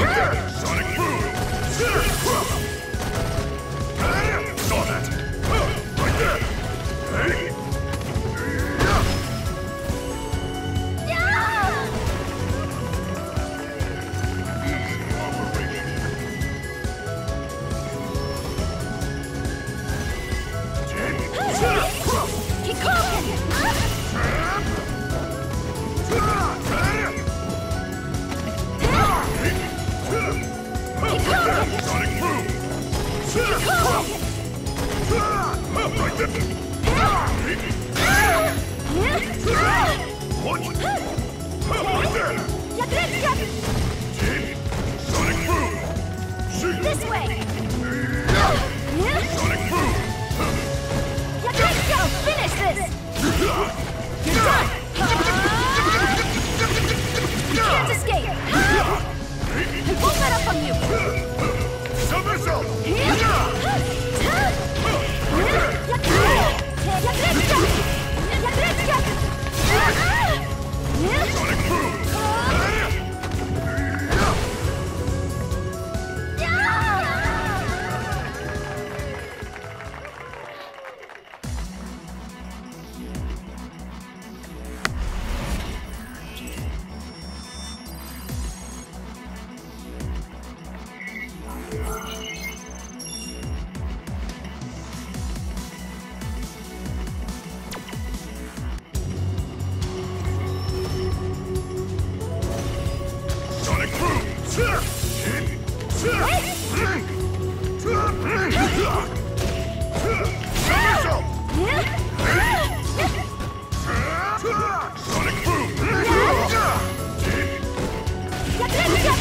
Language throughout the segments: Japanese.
Here! This way!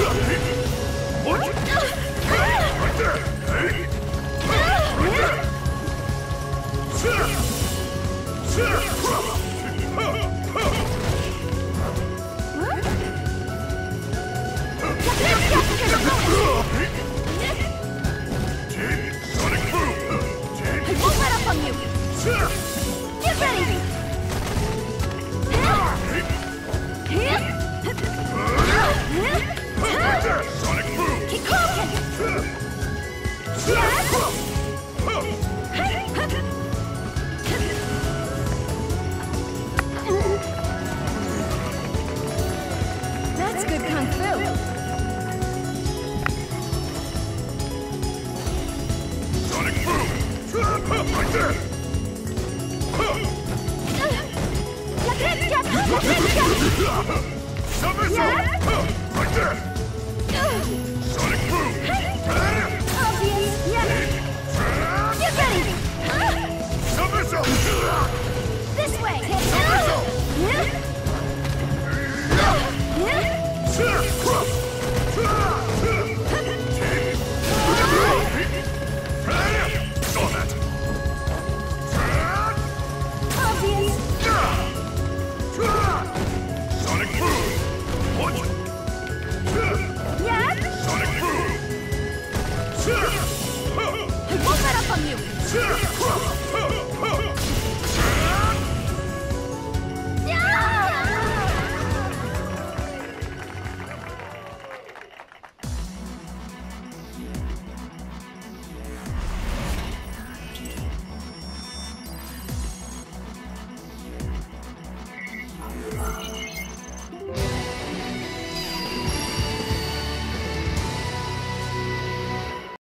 Sure! Like that! Vou para a família!